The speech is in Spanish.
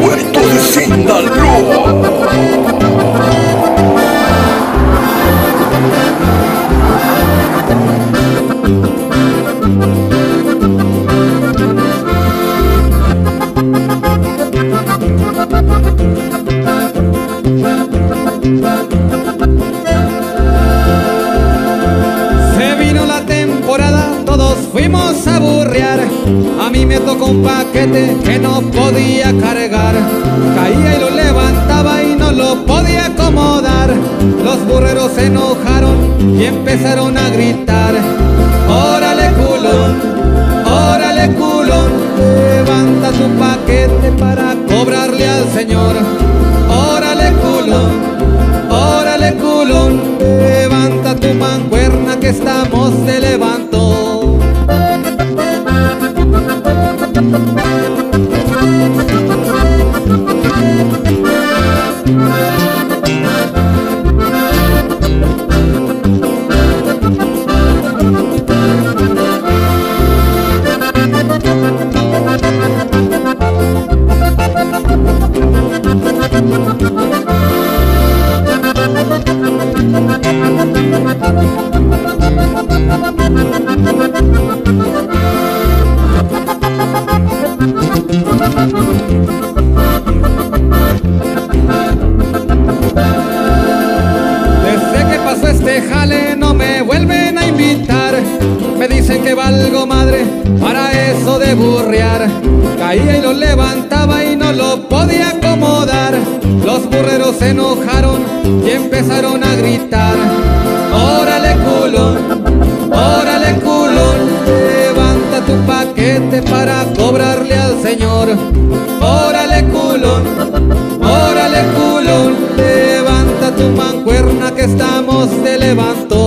Puerto de Sinaloa. Se fuimos a burrear. A mí me tocó un paquete que no podía cargar. Caía y lo levantaba y no lo podía acomodar. Los burreros se enojaron y empezaron a gritar. Órale culón, órale culón, levanta tu paquete para cobrarle al señor. Me vuelven a invitar. Me dicen que valgo madre para eso de burrear. Caía y lo levantaba y no lo podía acomodar. Los burreros se enojaron y empezaron a gritar. Órale culón, órale culón, levanta tu paquete para cobrarle al señor. Órale culón, órale culón, levanta tu mancuerna que estamos de levantó.